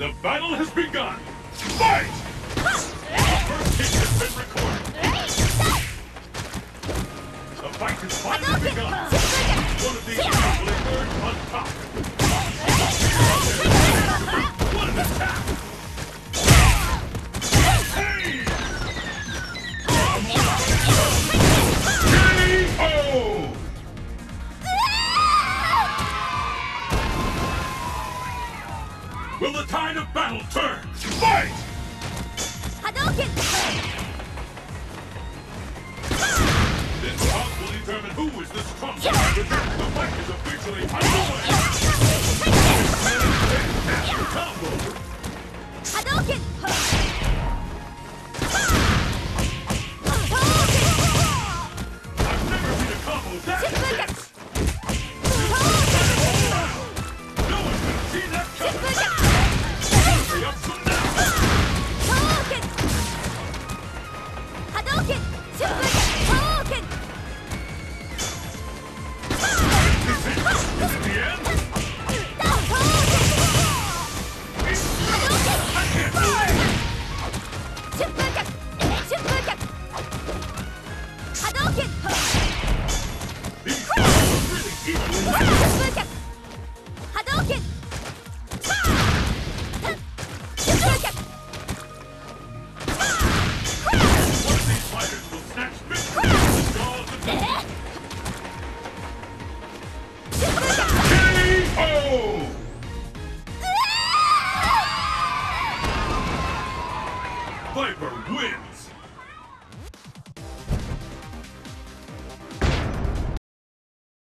The battle has begun! Fight! First kick has been recorded. The fight has finally begun. Will the tide of battle turn? Fight! Hadouken! This bout will determine who is the strongest. The fight is officially underway. Viper wins!